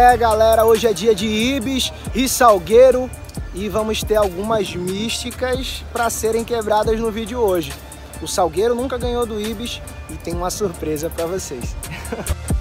É, galera, hoje é dia de Ibis e Salgueiro e vamos ter algumas místicas para serem quebradas no vídeo hoje. O Salgueiro nunca ganhou do Ibis e tem uma surpresa para vocês.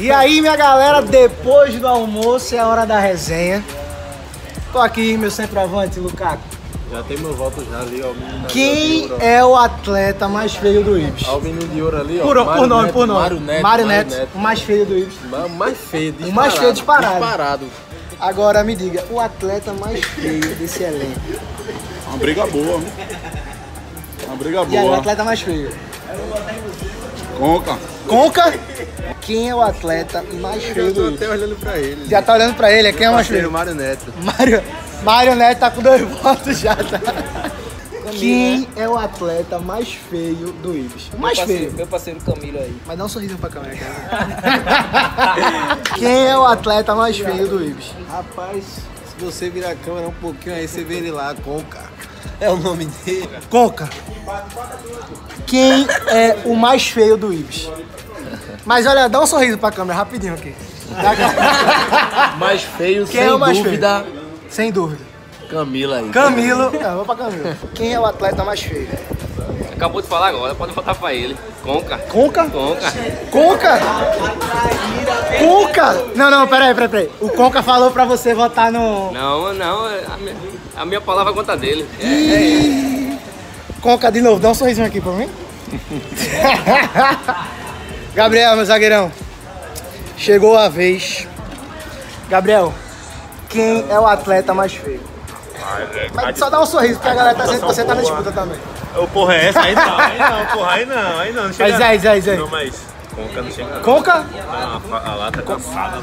E aí, minha galera, depois do almoço é a hora da resenha. Tô aqui, meu centroavante, Lukaku. Já tem meu voto já ali, ó. Quem é o atleta mais feio do Ibis? Ó, o menino de ouro ali, ó. Por, por nome, Neto, por nome. Mário Neto. Mário Neto, o mais feio do Ibis. O mais feio, disparado. O mais feio disparado. Disparado. Agora me diga, o atleta mais feio desse elenco. Uma briga boa. Uma briga E aí, o boa. atleta mais feio? Conca. Conca? Quem é o atleta mais feio Eu tô até olhando pra ele. Já tá olhando pra ele, é quem é o mais Parceiro, feio? Mário Neto. Mário, Mário Neto tá com dois votos já, tá? Quem é o atleta mais feio do Ibis? O mais feio. Meu parceiro Camilo aí. Mas dá um sorriso pra câmera, cara. Quem é o atleta mais feio do Ibis? Rapaz, se você virar a câmera um pouquinho aí, você vê ele lá, Conca. É o nome dele. Conca. Quem é o mais feio do Ibis? Mas olha, dá um sorriso pra câmera, rapidinho aqui. Mais feio, Quem sem é o mais dúvida, feio? Sem dúvida. Camila aí. Camilo. Não, vou pra Camilo. Quem é o atleta mais feio? Acabou de falar agora, pode votar pra ele. Conca. Conca? Conca. Conca? Conca? Não, não, peraí, peraí, peraí. O Conca falou pra você votar no. Não, não, a minha, a minha palavra conta dele. Conca de novo, dá um sorrisinho aqui pra mim. Gabriel, meu zagueirão. Chegou a vez. Gabriel, quem é o atleta mais feio? Mas só dá um sorriso, porque a galera tá dizendo que você tá na disputa também. Ô, porra, é essa? Aí não, aí não, porra, aí não, aí não. não chega... Mas Zé, Zé, Zé. Não, mas Conca não chega. Conca? não. A, lata é cansada,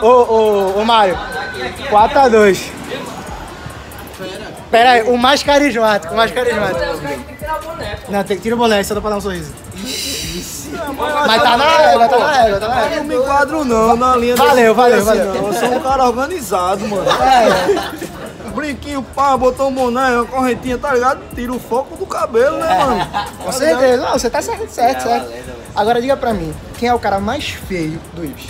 pô. Ô, ô, ô, Mário. 4x2. Pera aí, o mais carismático, o mais carismático. Não, tem que tirar o boné, só dá pra dar um sorriso. Mas tá na régua, tá na régua, tá na Não régua. me enquadro não na linha Valeu, valeu, valeu. não. Eu sou um cara organizado, mano. Brinquinho, pá, botou um boné, uma correntinha, tá ligado? Tira o foco do cabelo, né, mano? Com certeza, não, você tá certo, certo, certo. Agora diga pra mim, quem é o cara mais feio do Ibis?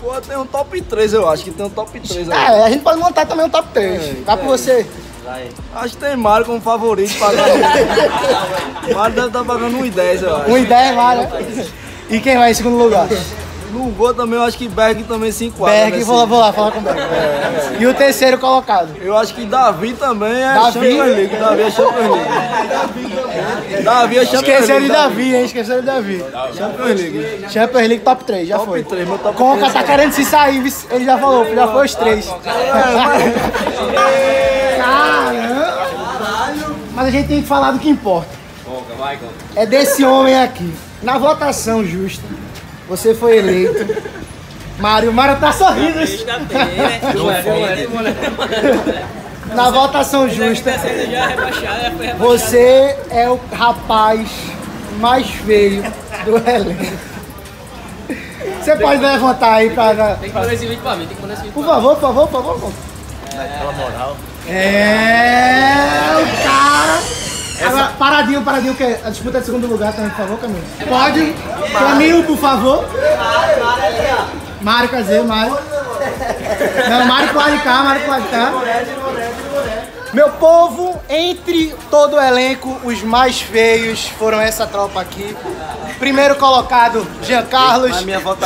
Pô, tem um top 3, eu acho que tem um top 3 aí. É, a gente pode montar também um top 3. Vai por você. Acho que tem Mário como favorito pagando. Mário deve estar pagando 1,10, eu acho. 1 e 10, Mário. E quem vai em segundo lugar? No gol também eu acho que Berg também se enquadra. Berg, nesse- vou lá, vou lá falar com o Berg. E o terceiro colocado? Eu acho que Davi também é Davi? Champions League. Davi é Champions League. Davi é Champions Esqueceu de League. Davi, hein? Esqueceu de Davi. Champions League. Champions League top 3, já Top foi. 3, meu top Conca 3. tá querendo se sair, ele já falou, já foi os três. Caramba! Mas a gente tem que falar do que importa. É desse homem aqui. Na votação justa, você foi eleito. Mário, Mário tá sorrindo. Na votação justa, você é o rapaz mais feio do elenco. Você pode levantar aí pra. Tem que mandar esse vídeo pra mim, tem que mandar esse vídeo Por favor, por favor, por favor. pô. É, o cara. Agora, paradinho, paradinho, que a disputa é de segundo lugar também, por favor, Camilo. Pode. Camilo, por favor. Mário, quer dizer, Mário. Não, Mário pode cá, Mário pode cá. Meu povo, entre todo o elenco, os mais feios foram essa tropa aqui. Primeiro colocado, Jean Carlos.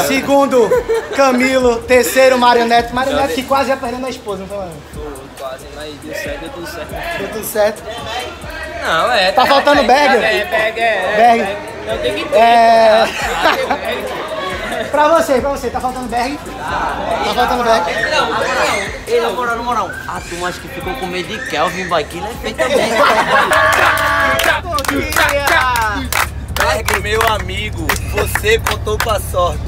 Segundo, Camilo. Terceiro, Mário Neto. Mário Neto que quase ia perdendo a esposa, não foi, Mário? Quase, mas deu certo, deu tudo certo. Deu tudo certo. Não, é. Tá faltando Berger? É, Berger, é. Berg. Eu tenho que ter. É. Pra você, pra você, tá faltando Berg? Tá faltando Berg? Ei, na moral, na moral, a turma acho que ficou com medo de Kelvin, vai, que ele é feito também. Berg, meu amigo, você contou com a sorte.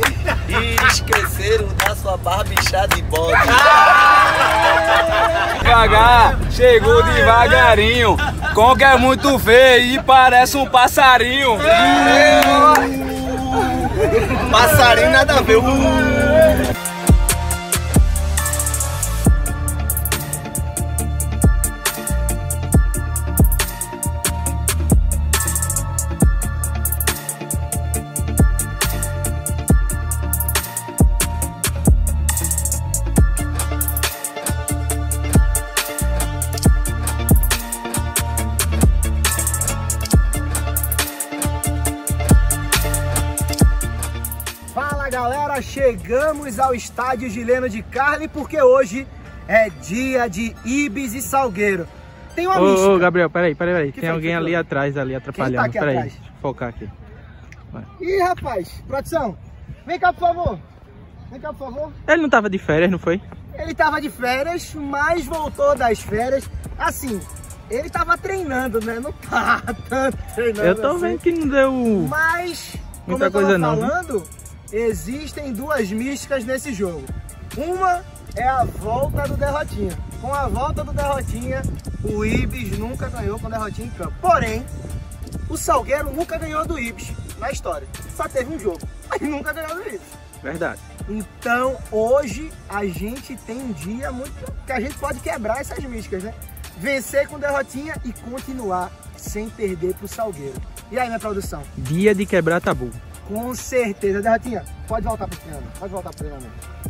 E esqueceram da sua barbichada de bode. Devagar, chegou devagarinho. Conga é muito feio e parece um passarinho. Passarinho nada a ver. Chegamos ao estádio Gileno de Carne porque hoje é dia de Ibis e Salgueiro. Tem uma Ô, ô, Gabriel, peraí, peraí, peraí. Que Tem alguém ali foi? atrás, ali atrapalhando. aqui peraí, atrás? deixa eu focar aqui. Ih, rapaz, produção, vem cá por favor. Vem cá por favor. Ele não tava de férias, não foi? Ele tava de férias, mas voltou das férias. Assim, ele tava treinando, né? Não tá tanto treinando. Eu tô assim. vendo que não deu. Mas, como Muita eu tava coisa não, falando, existem duas místicas nesse jogo. Uma é a volta do Derrotinha. Com a volta do Derrotinha, o Ibis nunca ganhou com Derrotinha em campo. Porém, o Salgueiro nunca ganhou do Ibis na história. Só teve um jogo, mas nunca ganhou do Ibis. Verdade. Então, hoje a gente tem um dia muito que a gente pode quebrar essas místicas, né? Vencer com derrotinha e continuar sem perder pro Salgueiro. E aí, minha produção? Dia de quebrar tabu. Com certeza, derrotinha. Pode voltar pro treinamento. Pode voltar pro treinamento.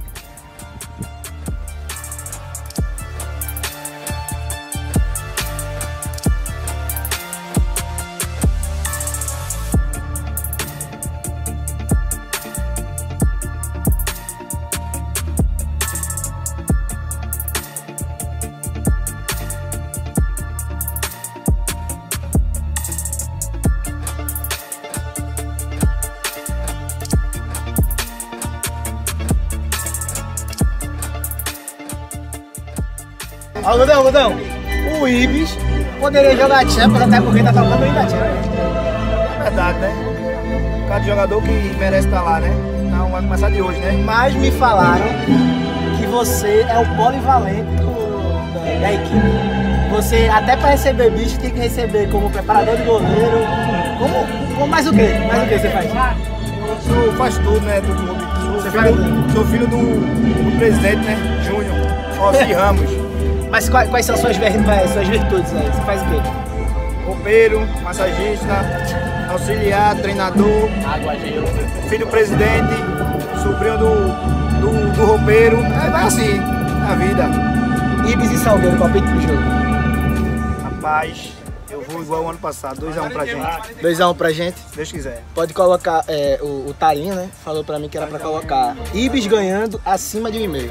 Algodão, algodão. O Ibis poderia jogar Champions, até porque tá faltando ainda Champions. É verdade, né? Cada jogador que merece estar lá, né? Então vai começar de hoje, né? Mas me falaram que você é o polivalente do- da, equipe. Você, até para receber bicho, tem que receber como preparador de goleiro. Como, como mais o quê? Mais o que você faz? Eu faço tudo, né? Do clube. Sou filho, sou filho do, do presidente, né? Júnior. Ossi Ramos. Mas quais, quais são suas, suas virtudes aí? Você faz o quê? Roupeiro, massagista, auxiliar, treinador, Água, gelo. filho do presidente, sobrinho do, do, do roupeiro. É, vai assim, na vida. Ibis e Salgueiro, palpite pro jogo. Rapaz, eu vou igual o ano passado, 2x1 pra gente, 2x1 pra gente. se Deus quiser. Pode colocar, é, o, o Tarinho, né? Falou pra mim que era pra colocar Ibis ganhando acima de 1,5.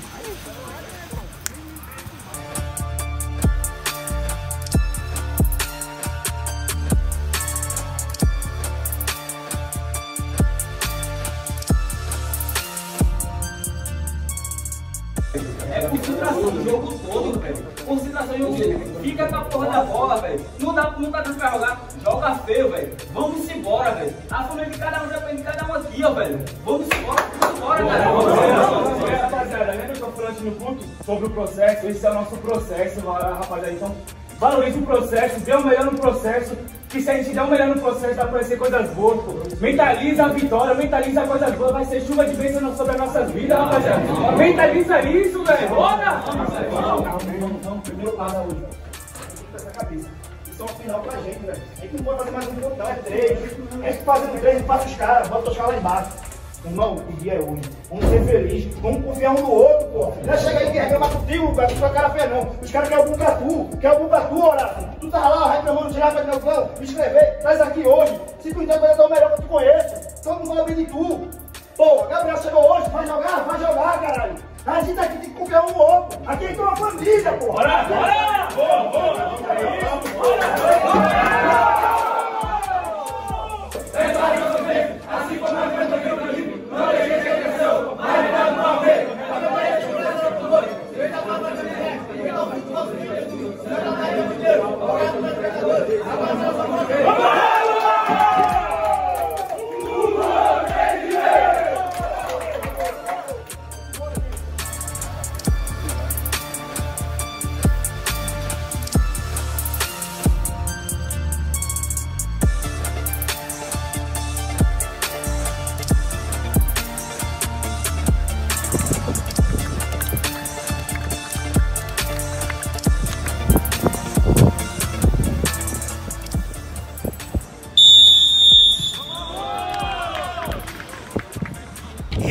O jogo todo, velho. Concentração o jogo todo. Fica com a porra da bola, velho. Não dá, não tá dando pra jogar. Joga feio, velho. Vamos embora, velho. A família de cada um depende de cada um aqui, ó, velho. Vamos embora, vamos embora, cara. É, rapaziada, lembra que eu falei no culto sobre o processo? Esse é o nosso processo, rapaziada. Então, valorize o processo, dê o melhor no processo. Que se a gente der o melhor no processo, vai aparecer coisas boas, pô. Mentaliza a vitória, mentaliza coisas boas, vai ser chuva de bênção sobre as nossas vidas, rapaziada. Mentaliza isso, velho. Vamos, vamos. Primeiro passo hoje. Essa cabeça. Isso é uma final pra gente, velho. A gente não pode fazer mais um ponto, não, é três. A gente fazendo três, passa os caras, bota os caras lá embaixo. Irmão, o dia é hoje. Vamos ser felizes. Vamos confiar um no outro, pô. Não é chegar aí e reclamar contigo, cara, com tua cara feia, não. Os caras querem pra tu. Quer algum pra tu, Horácio. Tu tá lá reclamando, tirar pra não, me escrever. Traz aqui hoje. Se tu entende, vai dar o melhor que tu conheça. Todo mundo bem de tu. Pô, Gabriel chegou hoje, vai jogar, vai jogar, caralho. A gente aqui tem que confiar um no outro. Aqui é uma família, pô. Bora, bora! Boa, boa!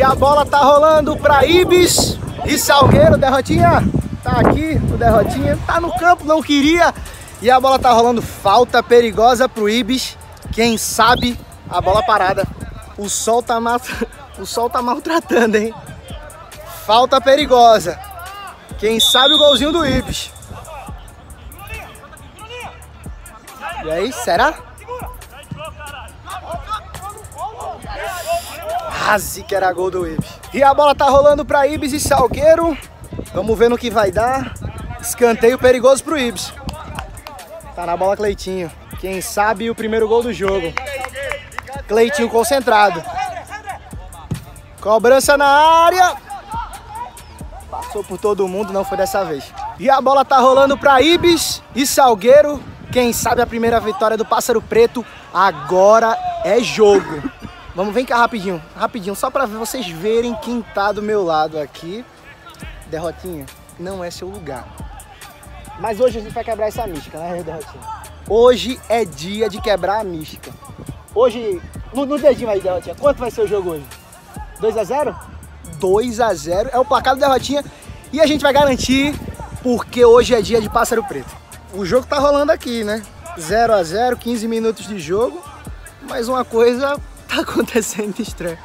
E a bola tá rolando pra Ibis e Salgueiro, derrotinha. Tá aqui, o derrotinha. Tá no campo, não queria. E a bola tá rolando, falta perigosa pro Ibis. Quem sabe a bola parada. O sol tá, mal... o sol tá maltratando, hein? Falta perigosa. Quem sabe o golzinho do Ibis. E aí, será? Quase que era gol do Ibis. E a bola tá rolando pra Ibis e Salgueiro. Vamos ver no que vai dar. Escanteio perigoso pro Ibis. Tá na bola Cleitinho. Quem sabe o primeiro gol do jogo. Cleitinho concentrado. Cobrança na área. Passou por todo mundo, não foi dessa vez. E a bola tá rolando pra Ibis e Salgueiro. Quem sabe a primeira vitória do Pássaro Preto. Agora é jogo. Vamos, vem cá rapidinho, rapidinho, só pra vocês verem quem tá do meu lado aqui. Derrotinha, não é seu lugar. Mas hoje a gente vai quebrar essa mística, né, Derrotinha? Hoje é dia de quebrar a mística. Hoje, no, no dedinho aí, Derrotinha, quanto vai ser o jogo hoje? 2 a 0 2 a 0 é o placar do Derrotinha. E a gente vai garantir, porque hoje é dia de Pássaro Preto. O jogo tá rolando aqui, né? 0 a 0 15 minutos de jogo. Mas uma coisa tá acontecendo de estranho.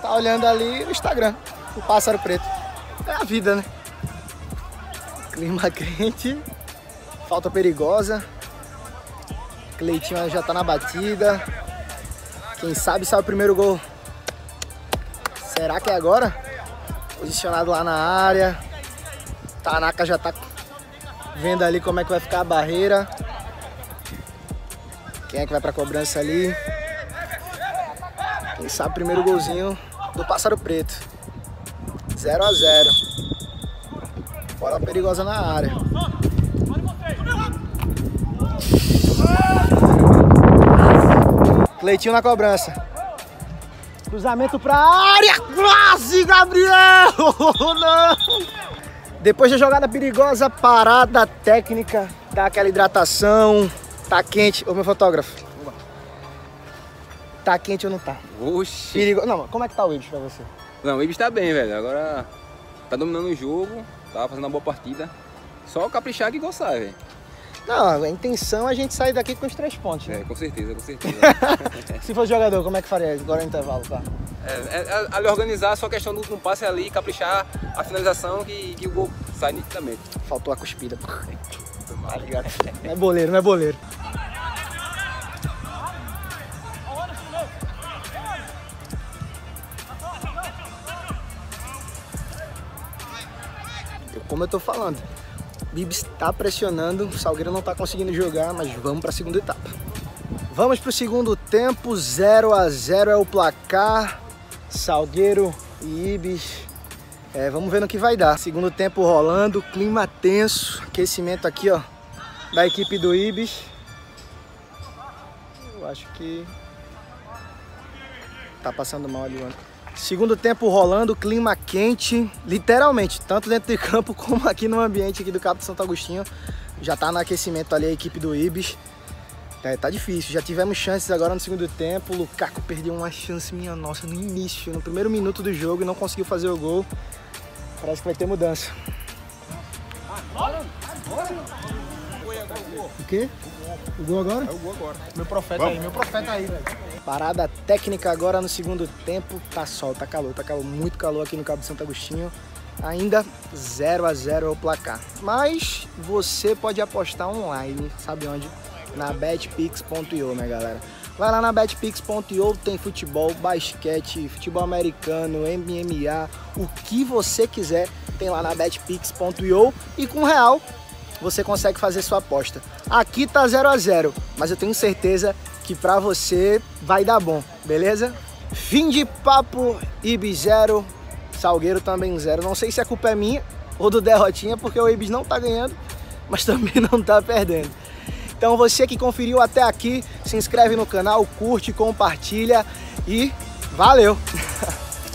Tá olhando ali o Instagram, o pássaro preto. É a vida, né? Clima quente, falta perigosa. Cleitinho já tá na batida. Quem sabe sai o primeiro gol. Será que é agora? Posicionado lá na área. Tanaka já tá vendo ali como é que vai ficar a barreira. Quem é que vai pra cobrança ali? Quem sabe o primeiro golzinho do Pássaro Preto. 0 a 0 Bola perigosa na área. Cleitinho na cobrança. Cruzamento pra área. Quase, Gabriel! Não! Depois da jogada perigosa, parada técnica, dá aquela hidratação, Tá quente. Ô, meu fotógrafo. Tá quente ou não tá? Oxi. Perigo... Não, como é que tá o Ibis pra você? Não, o Ibis tá bem, velho. Agora tá dominando o jogo, tá fazendo uma boa partida. Só caprichar que gostar, velho. Não, a intenção é a gente sair daqui com os três pontos. Né? É, com certeza, com certeza. Se fosse jogador, como é que faria agora no intervalo, tá? É, é, ali organizar, só questão do um passe ali, caprichar a finalização que, que o gol sai nitidamente. Faltou a cuspida. Tá ligado? Não é boleiro, não é boleiro. Como eu tô falando, Bibs tá pressionando, o Salgueiro não tá conseguindo jogar, mas vamos pra segunda etapa. Vamos pro segundo tempo, 0 a 0 é o placar. Salgueiro e Ibis. É, vamos ver no que vai dar. Segundo tempo rolando, clima tenso, aquecimento aqui, ó, da equipe do Ibis. Eu acho que tá passando mal ali, mano. Segundo tempo rolando, clima quente, literalmente, tanto dentro de campo como aqui no ambiente aqui do Cabo de Santo Agostinho. Já tá no aquecimento ali a equipe do Ibis. É, tá difícil, já tivemos chances agora no segundo tempo. O Lukaku perdeu uma chance minha nossa no início, no primeiro minuto do jogo e não conseguiu fazer o gol. Parece que vai ter mudança. O quê? O gol agora? É o gol agora. Meu profeta aí, meu profeta aí, velho. Parada técnica agora no segundo tempo. Tá sol, tá calor, tá calor, muito calor aqui no Cabo de Santo Agostinho. Ainda 0 a 0 é o placar. Mas você pode apostar online, sabe onde? Na betpix.io, né, galera? Vai lá na betpix.io, tem futebol, basquete, futebol americano, MMA, o que você quiser, tem lá na betpix.io e com real você consegue fazer sua aposta. Aqui tá 0 a 0, mas eu tenho certeza que pra você vai dar bom, beleza? Fim de papo, Ibis 0, Salgueiro também 0. Não sei se a culpa é minha ou do Derrotinha, porque o Ibis não tá ganhando, mas também não tá perdendo. Então você que conferiu até aqui, se inscreve no canal, curte, compartilha e valeu!